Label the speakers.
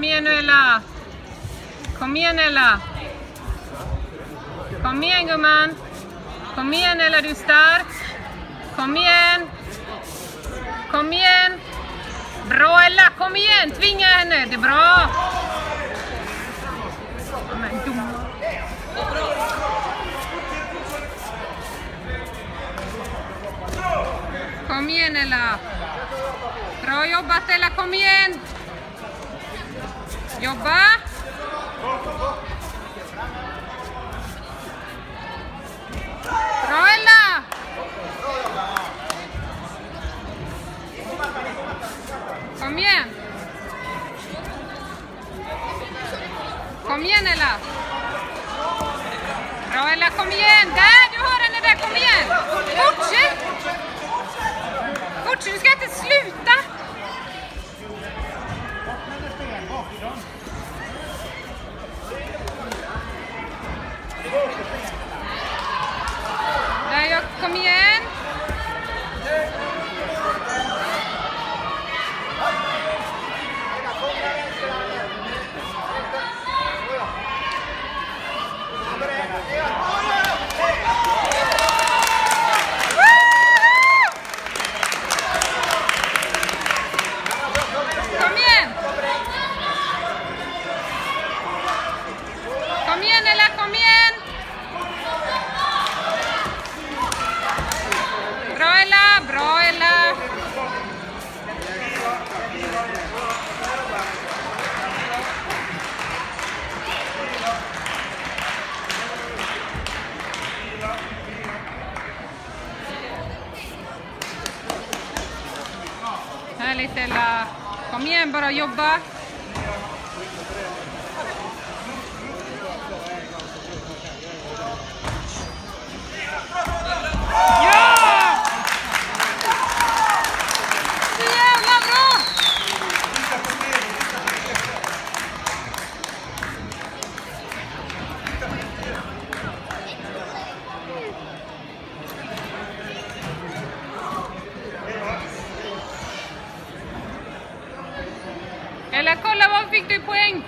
Speaker 1: Kom igen nu Ella! Kom igen Ella! Kom igen gumman! Kom igen Ella, du är stark! Kom igen! Kom igen! Bra Ella, kom igen! Tvinga henne, det är bra! Men. Kom igen Ella! Bra jobbat Ella, kom igen! Jobba! Bra Ella! Kom igen! Kom igen Ella! Bra Ella, kom igen! Där, du har henne där, kom igen! Fortsätt! Fortsätt, du ska inte sluta! Där, ja, kom igen! Kom igen! Kom igen Ella, kom igen! Bra Ella, bra eller? Härligt Ella! Kom igen, bara jobba! Eller kolla, vad fick du poäng?